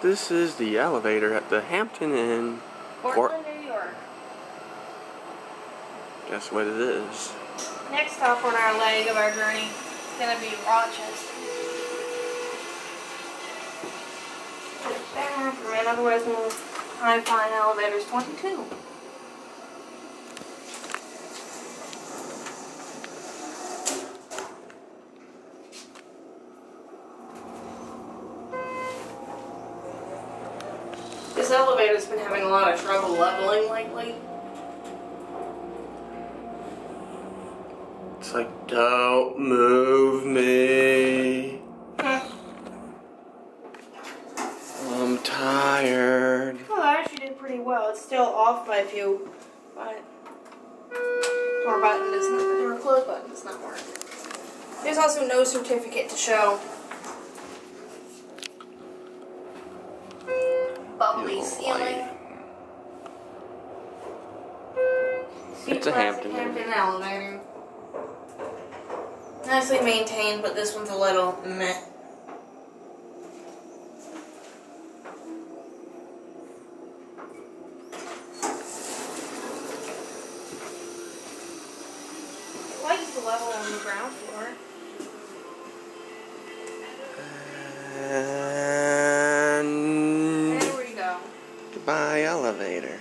This is the elevator at the Hampton Inn. Cortland, New York. Guess what it is. Next stop on our leg of our journey is going to be Rochester. Bathroom, otherwise known as High Flying Elevators 22. This elevator's been having a lot of trouble leveling lately. It's like, don't move me. I'm tired. Well, I actually did pretty well. It's still off by a few, but door button does not, door close button does not work. There's also no certificate to show. Hallway ceiling. It's a Hampton. Hampton elevator. Nicely maintained, but this one's a little meh. level on the ground floor. Uh, by elevator.